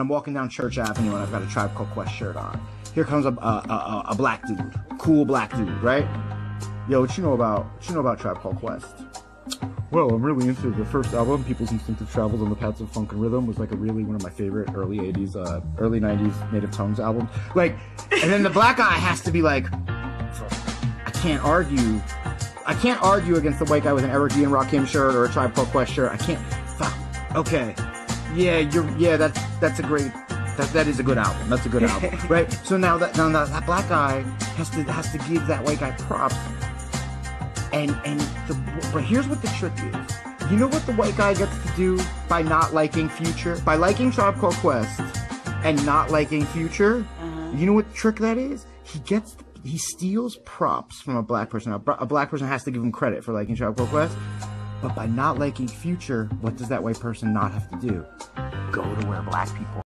I'm walking down Church Avenue and I've got a Tribe Called Quest shirt on. Here comes a, a, a, a black dude, cool black dude, right? Yo, what you know about what you know about Tribe Called Quest? Well, I'm really into the first album, People's Instinctive Travels on the Paths of Funk and Rhythm, was like a really one of my favorite early '80s, uh, early '90s Native Tongues albums. Like, and then the black guy has to be like, I can't argue, I can't argue against the white guy with an Eric B and Rakim shirt or a Tribe Called Quest shirt. I can't. Fuck. Okay. Yeah, you're. Yeah, that's that's a great. That, that is a good album. That's a good album, right? So now that now that, that black guy has to has to give that white guy props and and the, but here's what the trick is. You know what the white guy gets to do by not liking Future, by liking Tribe Called Quest, and not liking Future. Uh-huh. You know what trick that is? He gets he steals props from a black person. A, a black person has to give him credit for liking Tribe Called Quest. But by not liking Future, what does that white person not have to do? Go to where black people